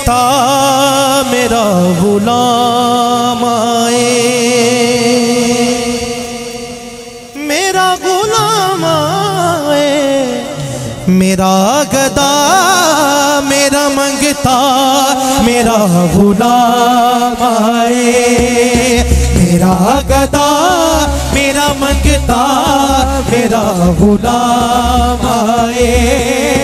منگتا میرا غلام آئے۔ میرا غلام آئے۔ میرا گدا میرا منگتا میرا غلام آئے۔ میرا گدا میرا منگتا میرا غلام آئے۔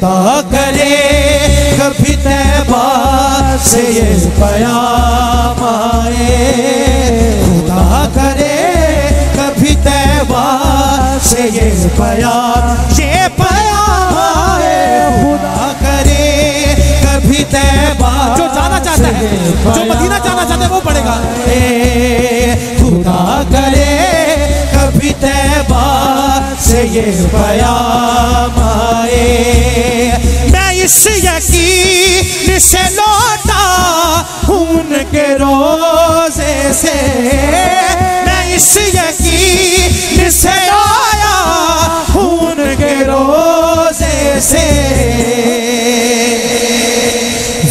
خدا کرے کبھی تیبہ سے یہ پیام آئے۔ خدا کرے کبھی تیبہ سے یہ پیام یہ پیام آئے۔ خدا کرے کبھی تیبہ جو جانا چاہتا ہے جو مدینہ جانا چاہتا ہے وہ پڑھے گا۔ خدا کرے کبھی تیبہ سے یہ پیام میں اس یقین سے لوٹا ہوں ان کے روزے سے۔ میں اس یقین سے آیا ہوں ان کے روزے سے۔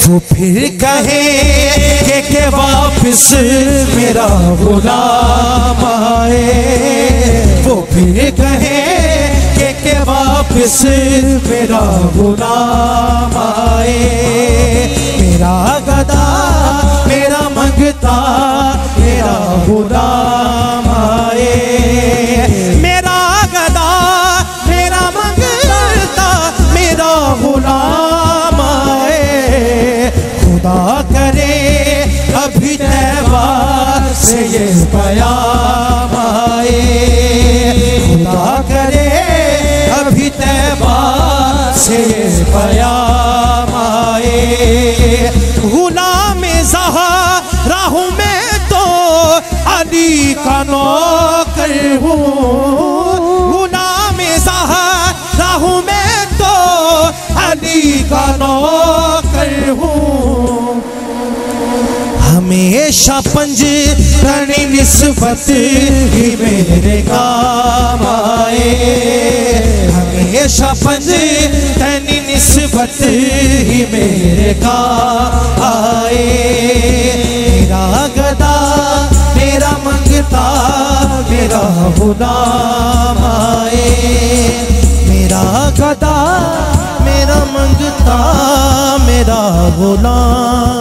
وہ پھر کہے کہ واپس میرا غلام آئے۔ وہ پھر کہے واپس میرا غلام آئے، میرا گدا، میرا منگتا، میرا غلام آئے۔ میرا گدا، میرا منگتا، میرا غلام آئے۔ خدا کرے، ابھی تیبہ سے یہ پیام آئے۔ پیام آئے غلام زہرا ہوں میں تو علی کا نوکر ہوں۔ غلام زہرا ہوں میں تو علی کا نوکر ہوں۔ ہمیشہ پنج رنی نسبت ہی میرے کام آئے۔ ہمیشہ پنج رنی نسبت ہی میرے کا آئے۔ میرا گدا، میرا منگتا، میرا غلام آئے۔ میرا گدا، میرا منگتا، میرا غلام